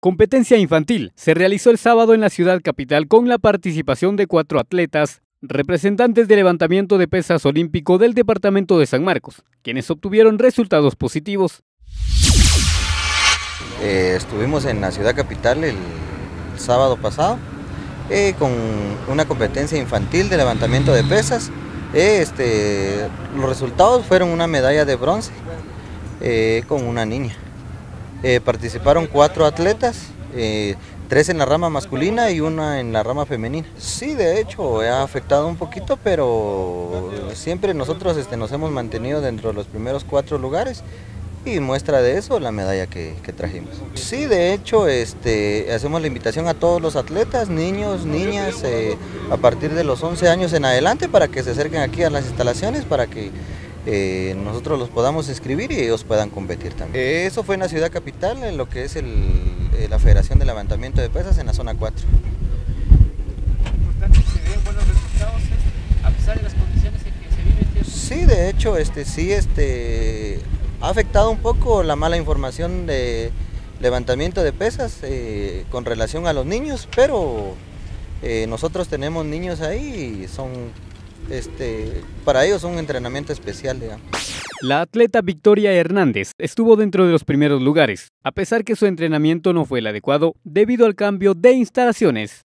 Competencia infantil se realizó el sábado en la ciudad capital con la participación de cuatro atletas, representantes de levantamiento de pesas olímpico del departamento de San Marcos, quienes obtuvieron resultados positivos. Eh, estuvimos en la ciudad capital el sábado pasado eh, con una competencia infantil de levantamiento de pesas. Eh, este, los resultados fueron una medalla de bronce con una niña. Eh, participaron cuatro atletas, eh, tres en la rama masculina y una en la rama femenina. Sí, de hecho, ha afectado un poquito, pero siempre nosotros este, nos hemos mantenido dentro de los primeros cuatro lugares y muestra de eso la medalla que, trajimos. Sí, de hecho, este, hacemos la invitación a todos los atletas, niños, niñas, eh, a partir de los 11 años en adelante para que se acerquen aquí a las instalaciones para que eh, nosotros los podamos inscribir y ellos puedan competir también. Eh, eso fue en la ciudad capital, en lo que es el, eh, la Federación de Levantamiento de Pesas en la zona 4. Importante que se den buenos resultados a pesar de las condiciones en que se vive este Sí, de hecho, este, sí, este, ha afectado un poco la mala información de levantamiento de pesas con relación a los niños, pero nosotros tenemos niños ahí y son este, para ellos es un entrenamiento especial, digamos. La atleta Victoria Hernández estuvo dentro de los primeros lugares, a pesar que su entrenamiento no fue el adecuado debido al cambio de instalaciones.